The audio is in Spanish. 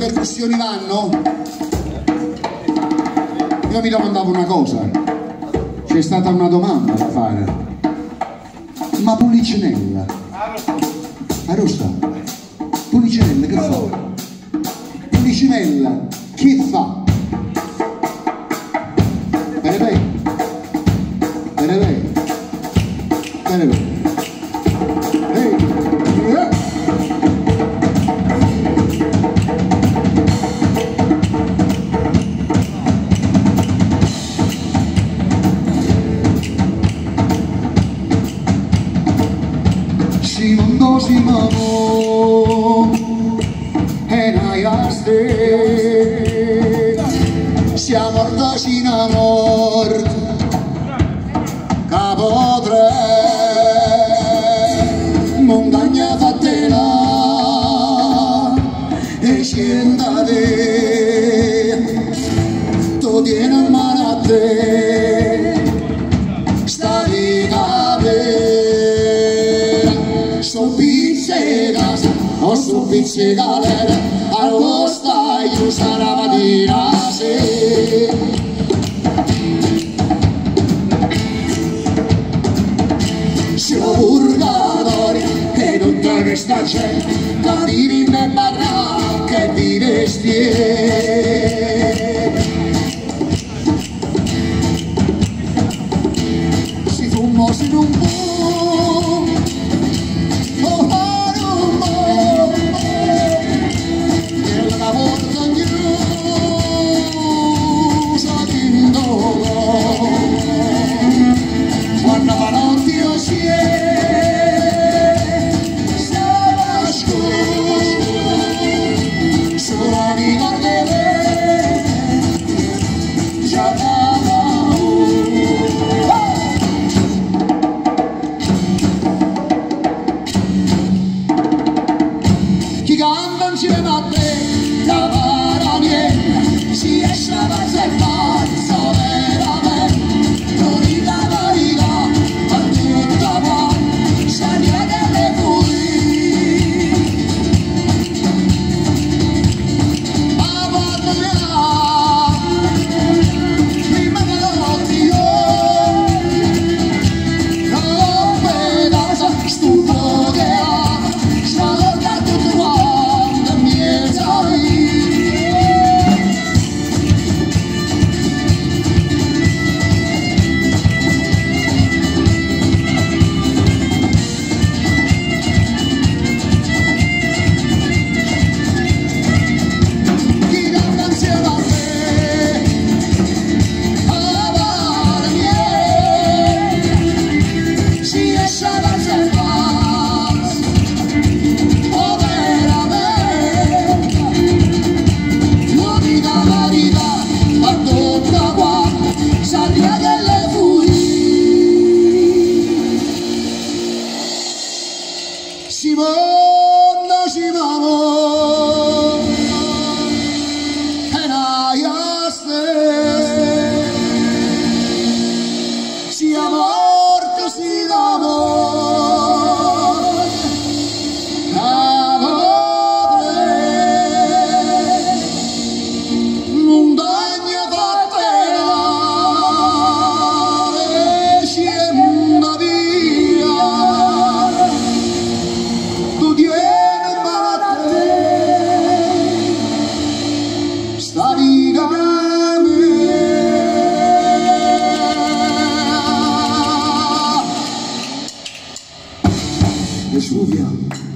percussioni vanno? Io mi domandavo una cosa, c'è stata una domanda da fare. Ma Pulicinella? Arosta? Pulicinella che fa? Pulicinella che fa? Bene bene? Bene bene? Bene bene? Simondo Simamo e Nayaste siamo morto sin amor capo tre montagna fatela e scendate tu tieni a pizze casa o su pizze galera al costa io sarà mattina sì siamo purgatori e tutta questa gente cammini in baracca e di vestieri si fumò si non può 不一。